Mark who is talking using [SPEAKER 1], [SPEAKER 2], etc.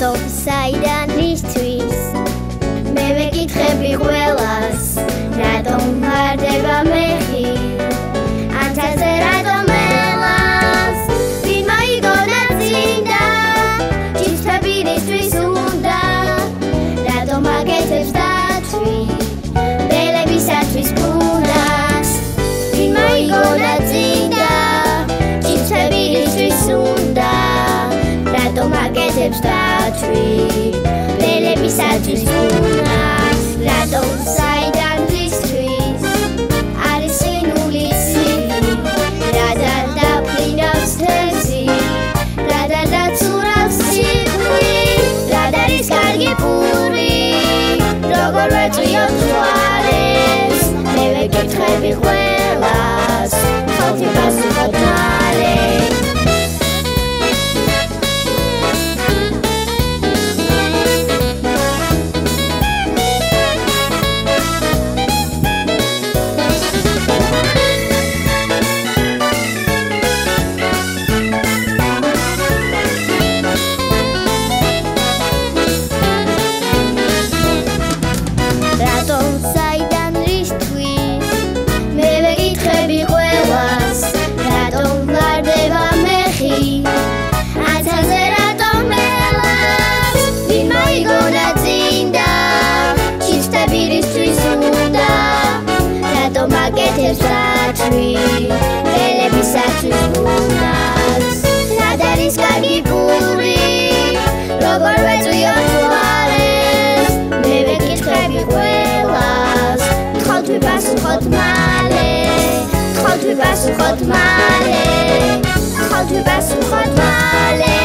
[SPEAKER 1] ვახტობ საიდან ისთვის მე მეკითხები ყველა დათვი ველებისათვის უნდა რატომ საიდან ჭვარი ველებისათვის ბუნავს ნად არის კარგი პური როგორ ვეწვიო თვალეს მე ვეკითხები ყველას. თხოვთ ვიპასუხოთ მალე თხოვთ ვიპასუხოთ მალე თხოვთ ვიპასუხოთ მალე.